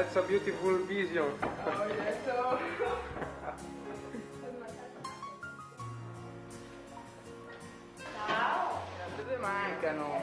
That's a beautiful vision. Dove mancano?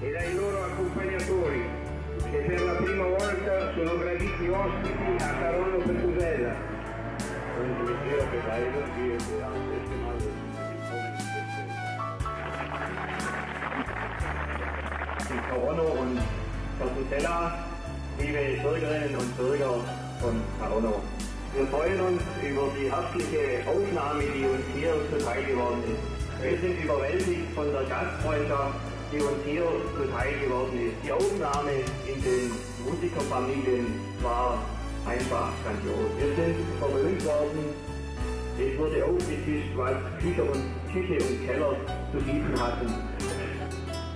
E dai loro accompagnatori che per la prima volta sono graditi ospiti a Carollo Petusella. in Toronto und Portudella, liebe Bürgerinnen und Bürger von Toronto. Wir freuen uns über die herzliche Aufnahme, die uns hier zuteil geworden ist. Wir sind überwältigt von der Gastfreundschaft, die uns hier zuteil geworden ist. Die Aufnahme in den Musikerfamilien war einfach grandios. Wir sind verwöhnt worden. Es wurde aufgetischt, was Küche und, Küche und Keller zu bieten hatten.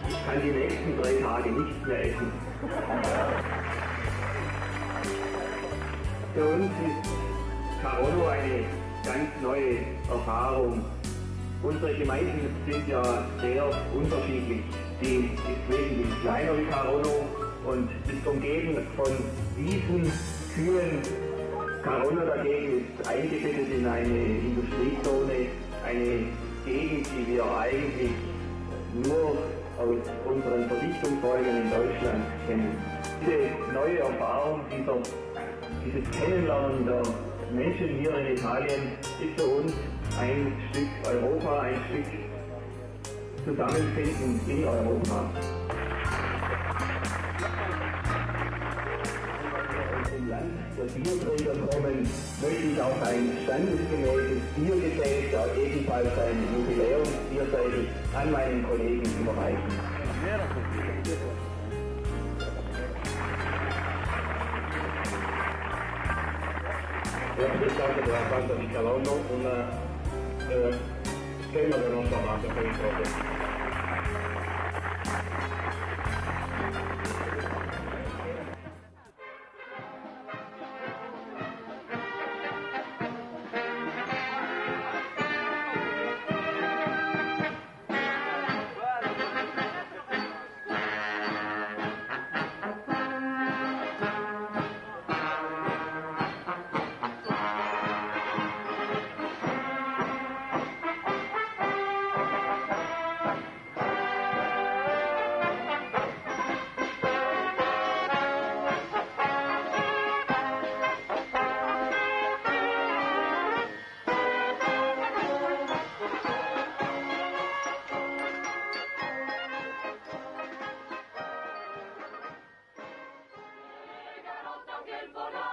Ich kann die nächsten drei Tage nichts mehr essen. Für uns ist Carono eine ganz neue Erfahrung. Unsere Gemeinden sind ja sehr unterschiedlich. Die ist wesentlich kleiner wie Carono und ist umgeben von Wiesen, Kühen. Carono dagegen ist eingebettet in eine Industriezone, eine Gegend, die wir eigentlich nur aus unseren Verdichtungsfolgen in Deutschland kennen. Diese neue Erfahrung, dieser, dieses Kennenlernen der Menschen hier in Italien ist für uns ein Stück Europa, ein Stück Zusammenfinden in Europa. Im Land der Bierträger kommen, möchte ich auch ein standesgemäßes Biergefäß, das ebenfalls ein Jubiläumsbierseitig, an meinen Kollegen überreichen. Banda di Calonno un eh, tema della nostra banda per il proprio. Temporaro.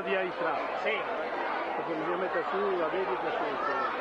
quella di Aisra. Sì. Perché bisogna mettere su la vedi che su.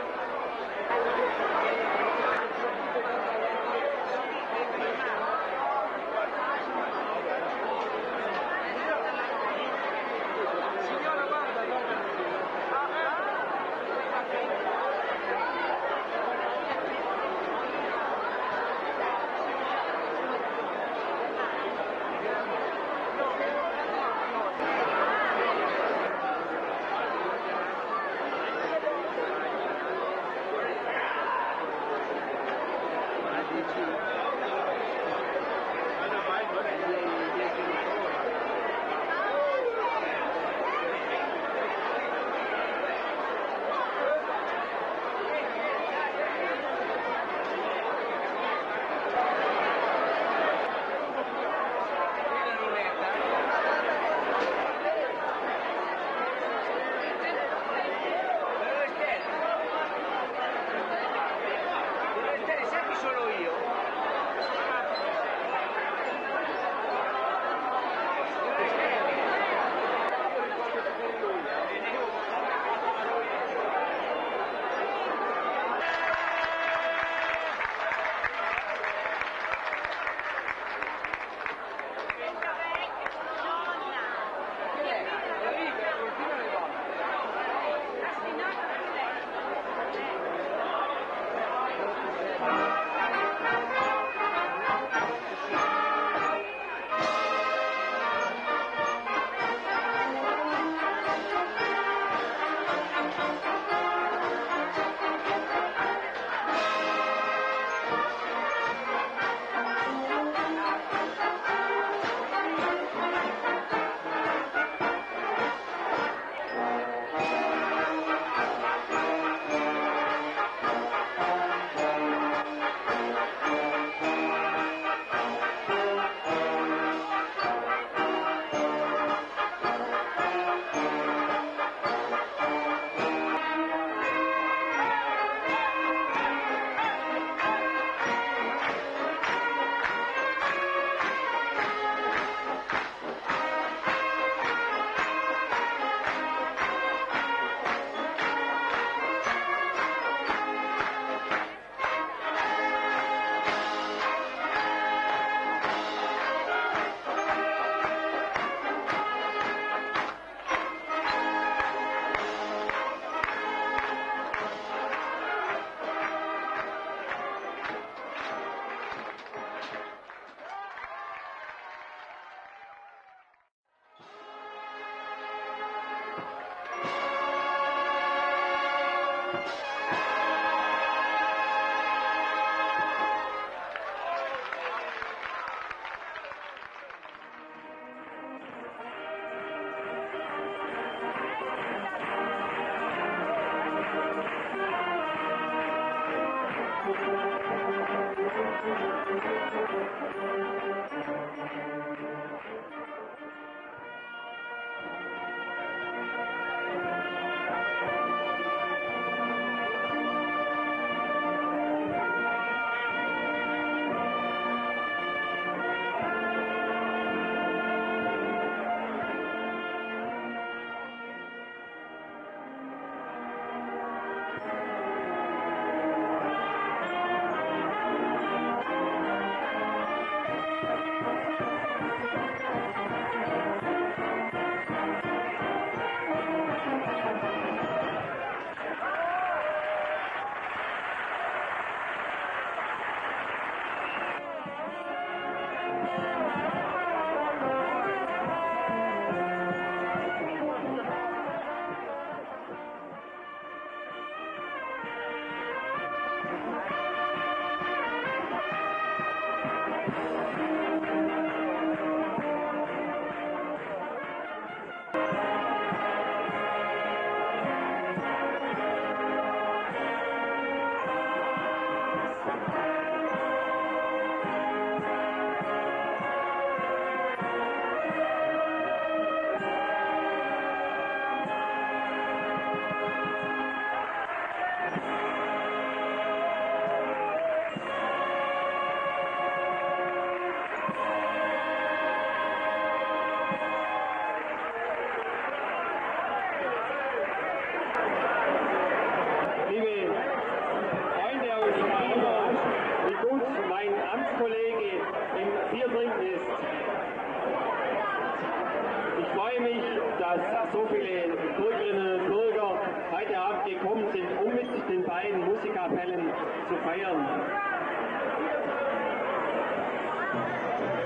Musikkapellen zu feiern.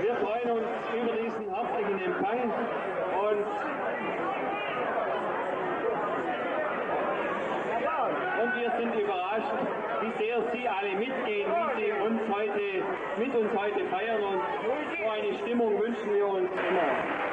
Wir freuen uns über diesen herzlichen Empfang und Und wir sind überrascht, wie sehr Sie alle mitgehen, wie Sie uns heute, mit uns heute feiern. Und so eine Stimmung wünschen wir uns immer.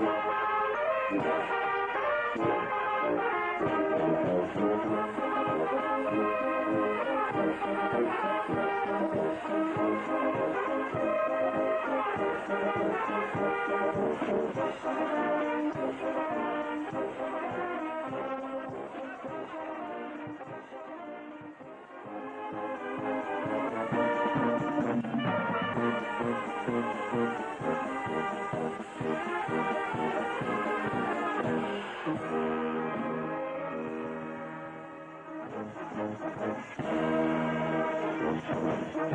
Yeah. Thank